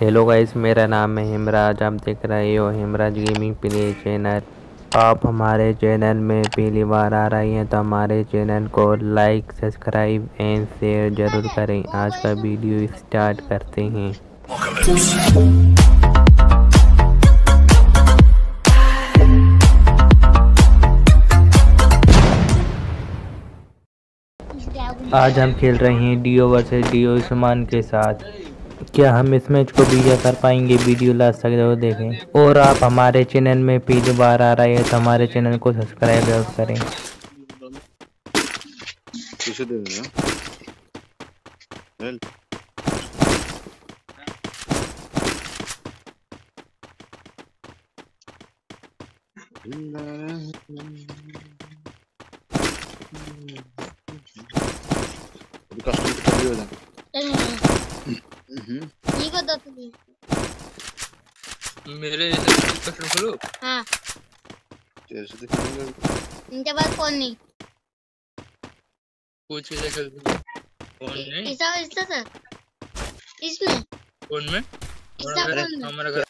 Hello guys मेरा नाम है हिमराज। आप देख रहे हो हिमराज गेमिंग प्ले चैनल आप हमारे चैनल में पहली बार आ रही हैं तो हमारे चैनल को लाइक सब्सक्राइब एंड शेयर ज़रूर करें। आज का वीडियो स्टार्ट करते हैं। आज हम खेल रहे हैं डीओ वर्सेस डीओ उस्मान के साथ। क्या हम इस मैच को बीजा कर पाएँगे? वीडियो लास्ट तक ज़रूर देखें। और आप हमारे चैनल में पहली बार आ रहे हैं तो हमारे चैनल को सब्सक्राइब ज़रूर करें। रहे हैं ठीक होता तुम्ही? मेरे कस्टम खोलो। हाँ। जैसे दिखेंगे। इनके पास फ़ोन नहीं। कुछ के देख फ़ोन नहीं। सर इसमें? फ़ोन में? हमारा घर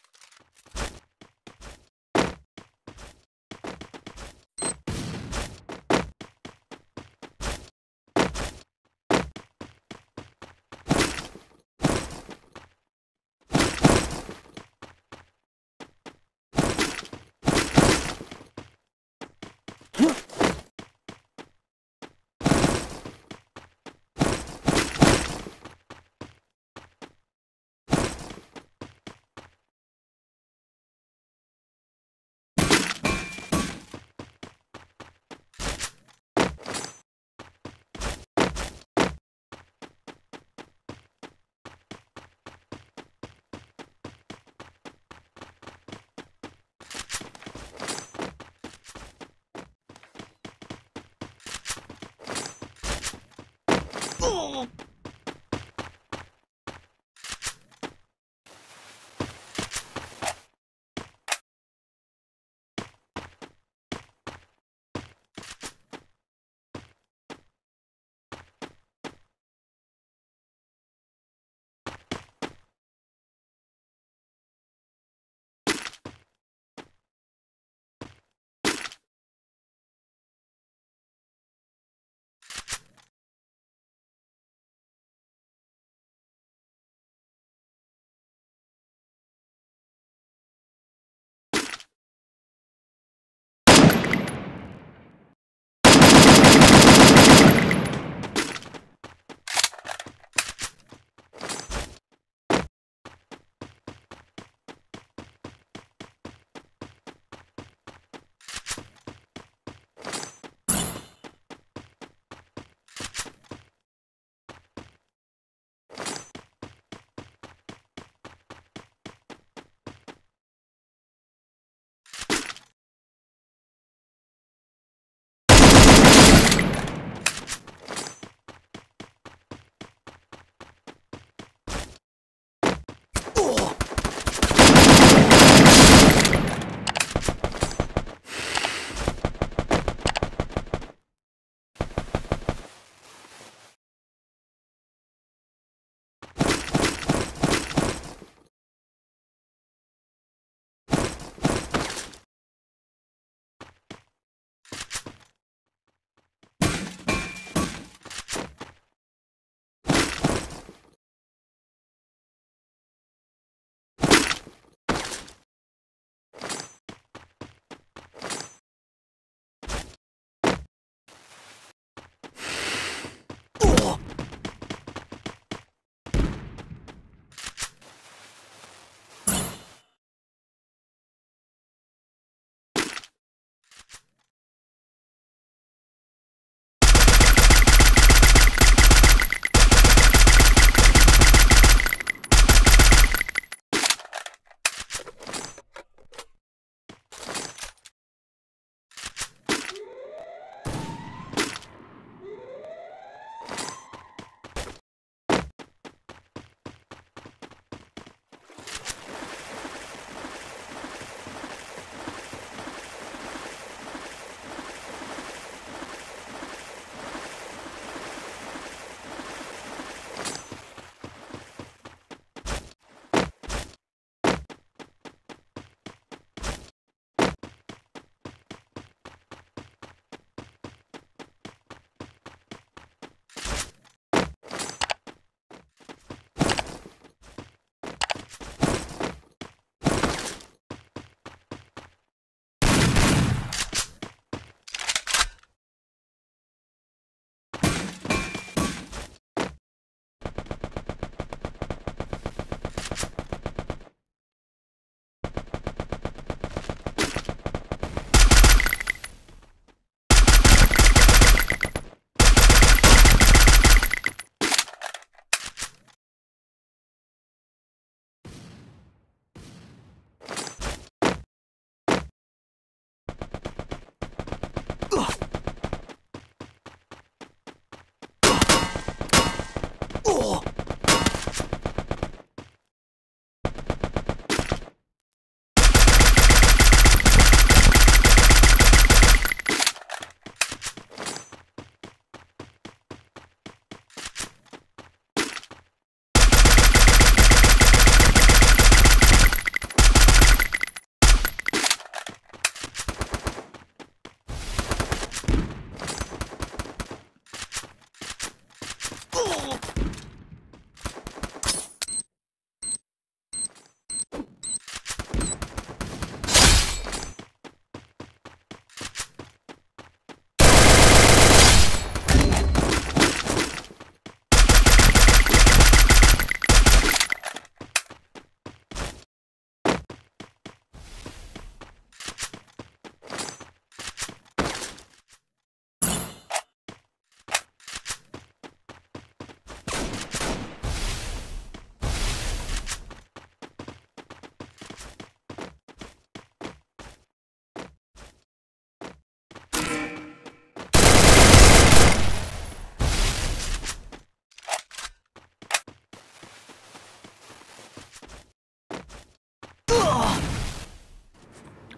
お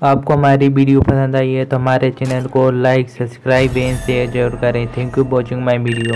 आपको हमारी वीडियो पसंद आई है तो हमारे चैनल को लाइक, सब्सक्राइब एंड शेयर ज़रूर करें। Thank you watching my video